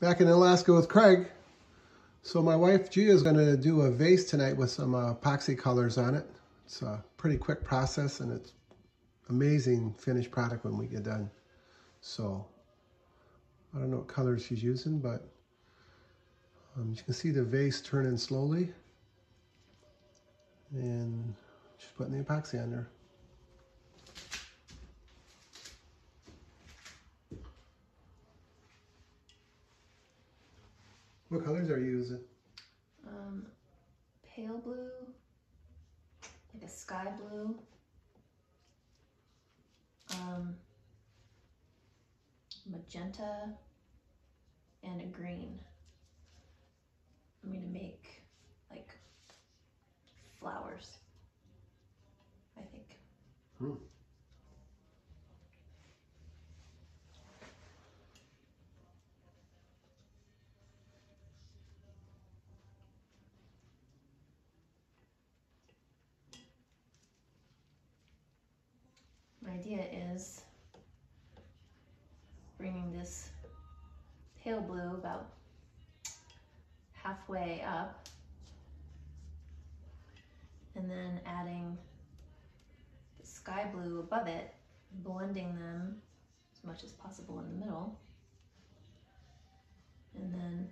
back in Alaska with Craig. So my wife Gia is going to do a vase tonight with some uh, epoxy colors on it. It's a pretty quick process and it's amazing finished product when we get done. So I don't know what colors she's using, but um, you can see the vase turning slowly. And she's putting the epoxy on there. What colors are you using? Um, pale blue, like a sky blue, um, magenta, and a green. I'm gonna make like flowers, I think. Hmm. Idea is bringing this pale blue about halfway up and then adding the sky blue above it, blending them as much as possible in the middle. And then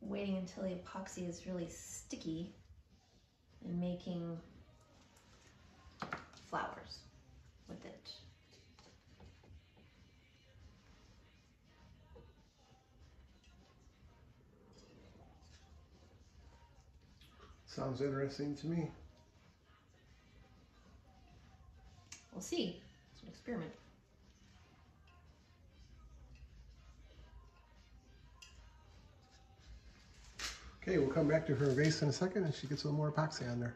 waiting until the epoxy is really sticky and making flowers with it. Sounds interesting to me. We'll see. It's an experiment. Okay, we'll come back to her vase in a second and she gets a little more epoxy on there.